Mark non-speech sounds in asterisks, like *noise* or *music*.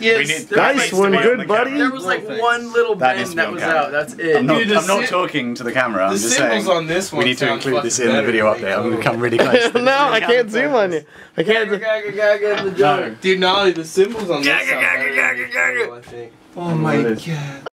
Yes. We need- Nice one, good buddy. There was like Thanks. one little That bend that was camera. out. That's it. I'm not, Dude, I'm not sim- talking to the camera. I'm The just cymbals saying. on this one we need to include this in the video up there. I'm gonna come really close. *laughs* no. I can't zoom on you. I can't. Dude, Nolly, the cymbals on this one? sound better than I think. Oh my god.